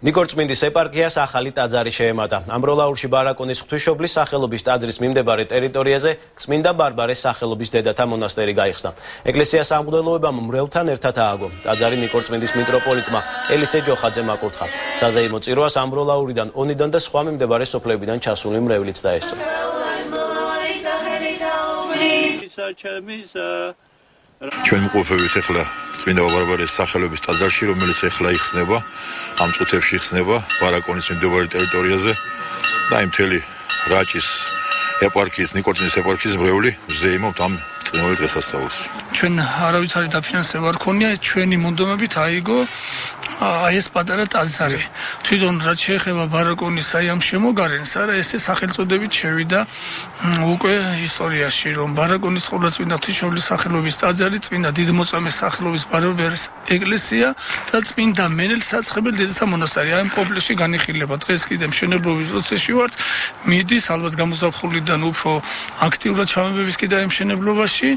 ნიკორწმინდის ეპარქიას ახალი ტაძარი შეემატა. ამბროლაურში ბარაკონის ღვთისმშობლის სახელობის ტაძრის მიმდებარე ტერიტორიაზე წმინდა ბარბარეს სახელობის დედათა მონასტერი გაიხსნა. ეკლესიას ამგდელოებამ მრევლთან ერთად ააგო. ტაძარი ნიკორწმინდის მიტროპოლიტმა ელისე ჯოხაძემ აკურთხა. საზეიმო წირვას ამბროლაურიდან, ონიდან და სხვა მიმდებარე სოფლებიდან ჩასული მრევლიც დაესწრო. ჩვენ მყოფებით ახლა წმინდა ბარბარეს სახელობის ტაძარში, რომელიც ახლა იხსნება, ამ წუთებში იხსნება ბარაკონის მიმდებარე ტერიტორიაზე და იმ მთელი რაჭის ეპარქიის, ნიკორწინის ეპარქიის მრევლი ზეიმობთ ამ წინოელ დღესასწაულს. ჩვენ არავითარი დაფინანსება არ ქონია, ჩვენი მონდომებით აიგო აი ეს პატარა ტაძარი. თვითონ რაც შეეხება ბარაკონის აი ამ შემოგარენს, არა ესე სახელწოდებით შევიდა უკვე ისტორიაში, რომ ბარაკონის ყოვლადწმინდა ღვთისმშობლის სახელობის ტაძარი, წმინდა დიდმოწამის სახელობის ბარბარეს ეკლესია და წმინდა მენელ საცხებელ დედათა მონასტერი აი ამ კომპლექსში განიხილება. დღეს კიდე მშენებლობის პროცესში ვართ. მიდის ალბათ გამოსახულიდან უფრო აქტიურად ჩამებების კიდე ამ მშენებლობაში.